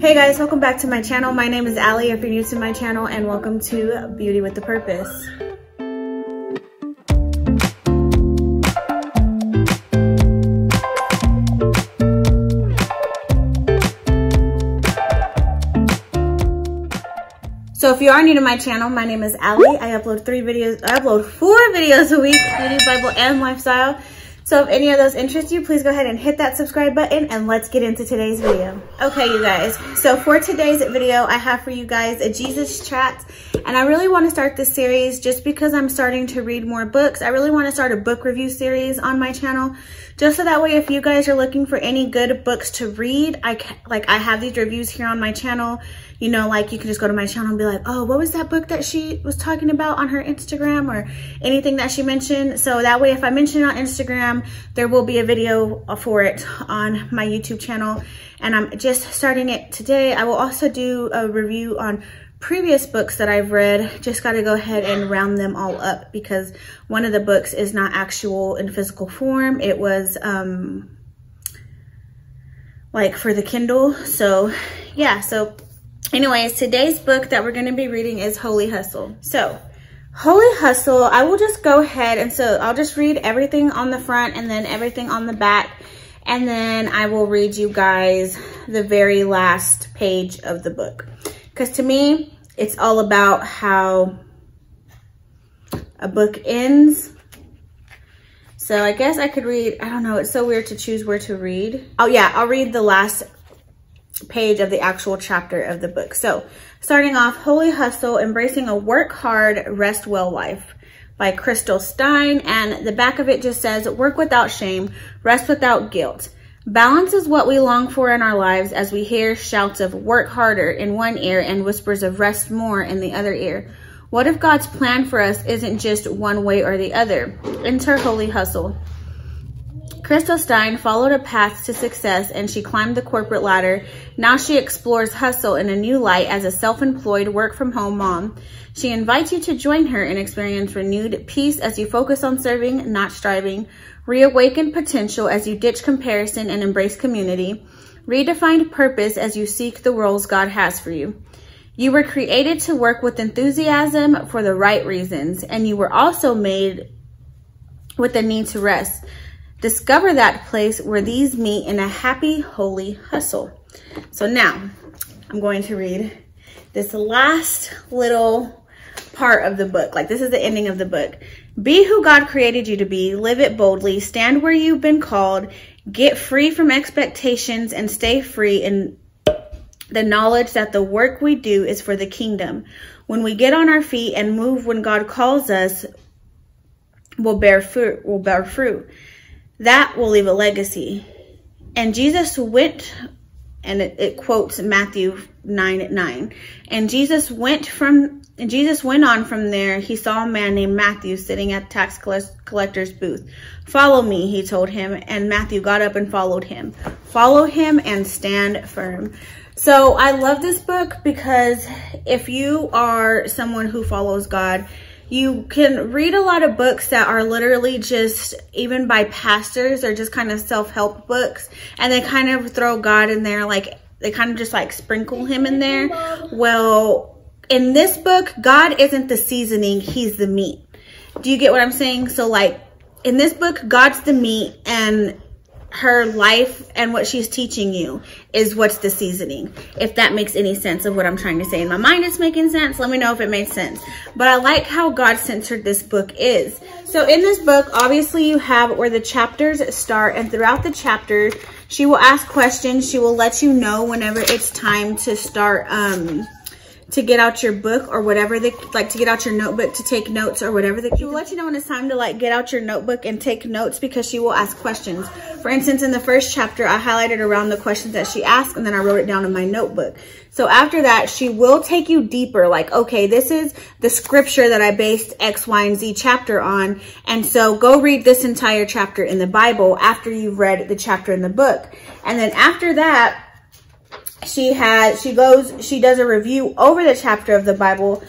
Hey guys, welcome back to my channel. My name is Allie if you're new to my channel and welcome to Beauty with a Purpose. So if you are new to my channel, my name is Allie. I upload three videos, I upload four videos a week, beauty, Bible, and lifestyle. So if any of those interest you, please go ahead and hit that subscribe button and let's get into today's video. Okay, you guys. So for today's video, I have for you guys a Jesus chat. And I really want to start this series just because I'm starting to read more books. I really want to start a book review series on my channel. Just so that way, if you guys are looking for any good books to read, I can, like I have these reviews here on my channel you know, like you can just go to my channel and be like, oh, what was that book that she was talking about on her Instagram or anything that she mentioned. So that way, if I mention it on Instagram, there will be a video for it on my YouTube channel. And I'm just starting it today. I will also do a review on previous books that I've read. Just got to go ahead and round them all up because one of the books is not actual in physical form. It was, um, like for the Kindle. So yeah, so anyways, today's book that we're going to be reading is Holy Hustle. So, Holy Hustle, I will just go ahead and so I'll just read everything on the front and then everything on the back. And then I will read you guys the very last page of the book. Because to me, it's all about how a book ends. So I guess I could read, I don't know, it's so weird to choose where to read. Oh yeah, I'll read the last page of the actual chapter of the book. So starting off, Holy Hustle, Embracing a Work Hard, Rest Well Life by Crystal Stine. And the back of it just says, work without shame, rest without guilt. Balance is what we long for in our lives as we hear shouts of work harder in one ear and whispers of rest more in the other ear. What if God's plan for us isn't just one way or the other? Enter Holy Hustle. Crystal Stine followed a path to success and she climbed the corporate ladder. Now she explores hustle in a new light as a self-employed work-from-home mom. She invites you to join her and experience renewed peace as you focus on serving, not striving, reawaken potential as you ditch comparison and embrace community, redefined purpose as you seek the roles God has for you. You were created to work with enthusiasm for the right reasons, and you were also made with the need to rest. Discover that place where these meet in a happy, holy hustle. So now I'm going to read this last little part of the book. Like this is the ending of the book. Be who God created you to be. Live it boldly. Stand where you've been called. Get free from expectations and stay free in the knowledge that the work we do is for the kingdom. When we get on our feet and move when God calls us, we'll bear fruit. We'll bear fruit that will leave a legacy. And Jesus went, and it, it quotes Matthew 9 at 9. And Jesus went from, and Jesus went on from there. He saw a man named Matthew sitting at the tax collector's booth. Follow me, he told him. And Matthew got up and followed him. Follow him and stand firm. So I love this book because if you are someone who follows God, you can read a lot of books that are literally just even by pastors or just kind of self-help books and they kind of throw God in there like they kind of just like sprinkle him in there. Well, in this book, God isn't the seasoning, he's the meat. Do you get what I'm saying? So like in this book, God's the meat and her life and what she's teaching you is what's the seasoning. If that makes any sense of what I'm trying to say. In my mind, it's making sense. Let me know if it made sense. But I like how God-centered this book is. So in this book, obviously you have where the chapters start and throughout the chapters, she will ask questions. She will let you know whenever it's time to start, um, to get out your book or whatever they like to get out your notebook to take notes or whatever they she will let you know when it's time to like get out your notebook and take notes because she will ask questions. For instance in the first chapter i highlighted around the questions that she asked and then i wrote it down in my notebook. So after that she will take you deeper like okay this is the scripture that i based x y and z chapter on. And so go read this entire chapter in the bible after you've read the chapter in the book. And then after that she has, she goes, she does a review over the chapter of the Bible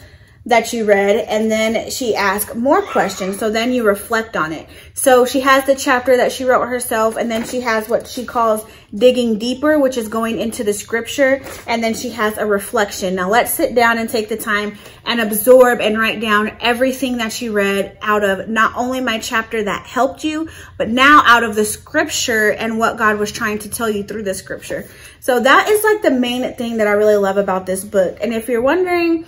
that you read and then she asks more questions. So then you reflect on it. So she has the chapter that she wrote herself and then she has what she calls digging deeper, which is going into the scripture. And then she has a reflection. Now let's sit down and take the time and absorb and write down everything that she read out of not only my chapter that helped you, but now out of the scripture and what God was trying to tell you through the scripture. So that is like the main thing that I really love about this book. And if you're wondering,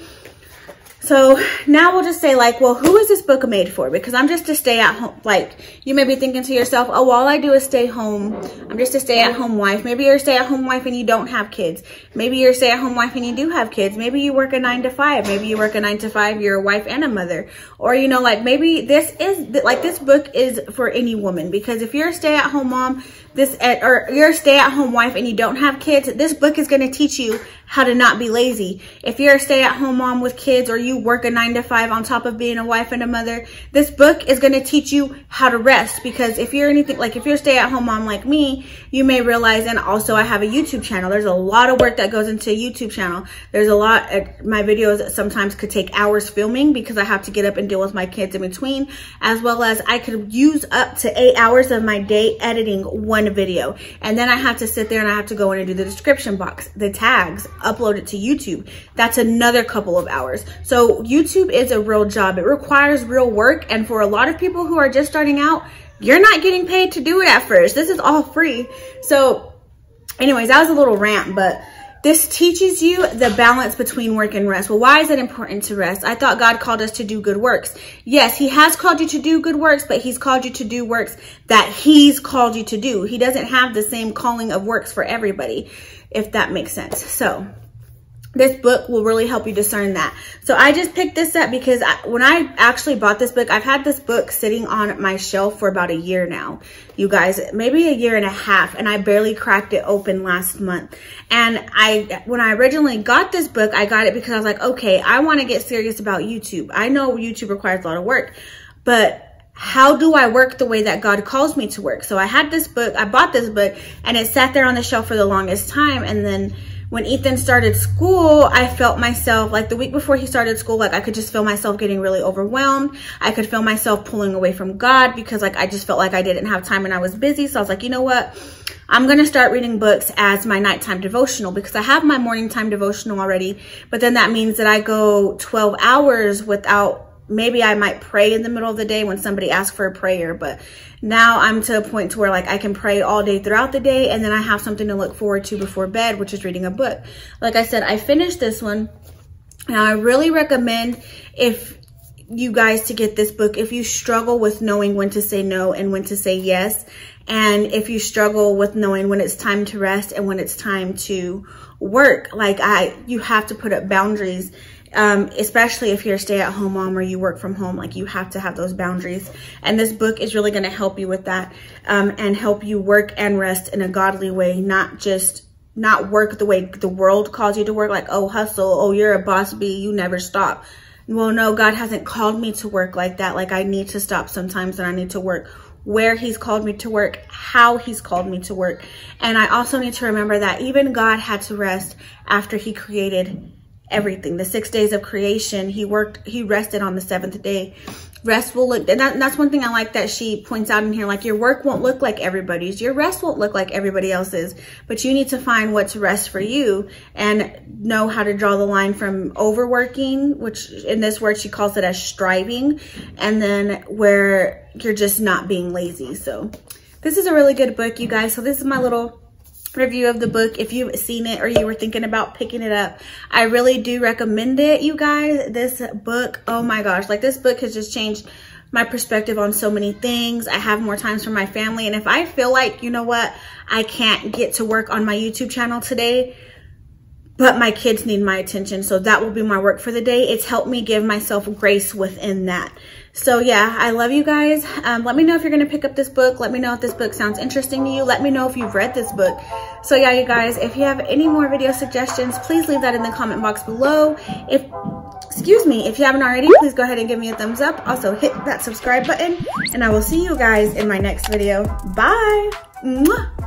so now we'll just say like, well, who is this book made for? Because I'm just a stay at home. Like you may be thinking to yourself, oh, all I do is stay home. I'm just a stay at home wife. Maybe you're a stay at home wife and you don't have kids. Maybe you're a stay at home wife and you do have kids. Maybe you work a nine to five. Maybe you work a nine to five. You're a wife and a mother. Or, you know, like maybe this is like this book is for any woman because if you're a stay at home mom, this at, or you're a stay at home wife and you don't have kids, this book is going to teach you how to not be lazy. If you're a stay at home mom with kids or you work a nine to five on top of being a wife and a mother, this book is going to teach you how to rest because if you're anything like if you're a stay at home mom like me, you may realize and also I have a YouTube channel. There's a lot of work that goes into a YouTube channel. There's a lot uh, my videos sometimes could take hours filming because I have to get up and deal with my kids in between as well as I could use up to eight hours of my day editing one video. And then I have to sit there and I have to go in and do the description box, the tags, upload it to YouTube. That's another couple of hours. So YouTube is a real job. It requires real work. And for a lot of people who are just starting out, you're not getting paid to do it at first. This is all free. So anyways, that was a little rant, but this teaches you the balance between work and rest. Well, why is it important to rest? I thought God called us to do good works. Yes, he has called you to do good works, but he's called you to do works that he's called you to do. He doesn't have the same calling of works for everybody, if that makes sense. So this book will really help you discern that. So I just picked this up because I, when I actually bought this book, I've had this book sitting on my shelf for about a year now, you guys, maybe a year and a half, and I barely cracked it open last month. And I, when I originally got this book, I got it because I was like, okay, I want to get serious about YouTube. I know YouTube requires a lot of work, but how do I work the way that God calls me to work? So I had this book, I bought this book, and it sat there on the shelf for the longest time, and then when Ethan started school, I felt myself, like the week before he started school, like I could just feel myself getting really overwhelmed. I could feel myself pulling away from God because like I just felt like I didn't have time and I was busy. So I was like, you know what? I'm going to start reading books as my nighttime devotional because I have my morning time devotional already. But then that means that I go 12 hours without maybe I might pray in the middle of the day when somebody asks for a prayer, but now I'm to a point to where like I can pray all day throughout the day and then I have something to look forward to before bed, which is reading a book. Like I said, I finished this one Now I really recommend if you guys to get this book if you struggle with knowing when to say no and when to say yes and if you struggle with knowing when it's time to rest and when it's time to work like i you have to put up boundaries um, especially if you're a stay-at-home mom or you work from home, like you have to have those boundaries. And this book is really going to help you with that um, and help you work and rest in a godly way, not just not work the way the world calls you to work, like, oh, hustle, oh, you're a boss bee, you never stop. Well, no, God hasn't called me to work like that. Like I need to stop sometimes and I need to work where he's called me to work, how he's called me to work. And I also need to remember that even God had to rest after he created everything. The six days of creation, he worked, he rested on the seventh day. Rest will look, and that, that's one thing I like that she points out in here, like your work won't look like everybody's, your rest won't look like everybody else's, but you need to find what's rest for you and know how to draw the line from overworking, which in this word she calls it as striving, and then where you're just not being lazy. So this is a really good book, you guys. So this is my little review of the book if you've seen it or you were thinking about picking it up. I really do recommend it, you guys. This book, oh my gosh, like this book has just changed my perspective on so many things. I have more times for my family. And if I feel like, you know what, I can't get to work on my YouTube channel today, but my kids need my attention. So that will be my work for the day. It's helped me give myself grace within that. So yeah, I love you guys. Um, let me know if you're going to pick up this book. Let me know if this book sounds interesting to you. Let me know if you've read this book. So yeah, you guys, if you have any more video suggestions, please leave that in the comment box below. If excuse me, if you haven't already, please go ahead and give me a thumbs up. Also hit that subscribe button and I will see you guys in my next video. Bye. Mwah.